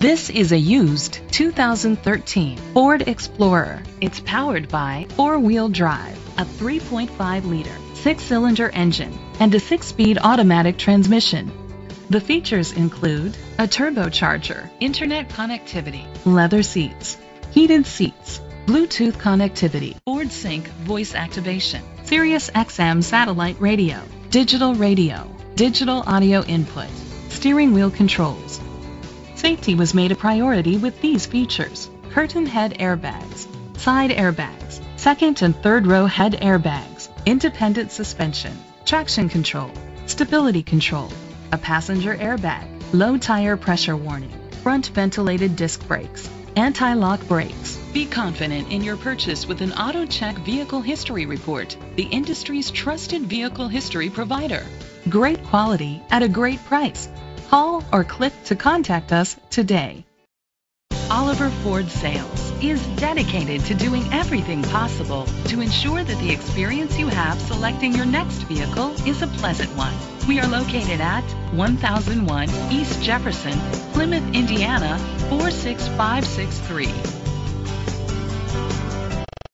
This is a used 2013 Ford Explorer. It's powered by four-wheel drive, a 3.5-liter six-cylinder engine, and a six-speed automatic transmission. The features include a turbocharger, internet connectivity, leather seats, heated seats, Bluetooth connectivity, Ford Sync voice activation, Sirius XM satellite radio, digital radio, digital audio input, steering wheel controls. Safety was made a priority with these features. Curtain head airbags, side airbags, second and third row head airbags, independent suspension, traction control, stability control, a passenger airbag, low tire pressure warning, front ventilated disc brakes, anti-lock brakes. Be confident in your purchase with an AutoCheck Vehicle History Report, the industry's trusted vehicle history provider. Great quality at a great price. Call or click to contact us today. Oliver Ford Sales is dedicated to doing everything possible to ensure that the experience you have selecting your next vehicle is a pleasant one. We are located at 1001 East Jefferson, Plymouth, Indiana 46563.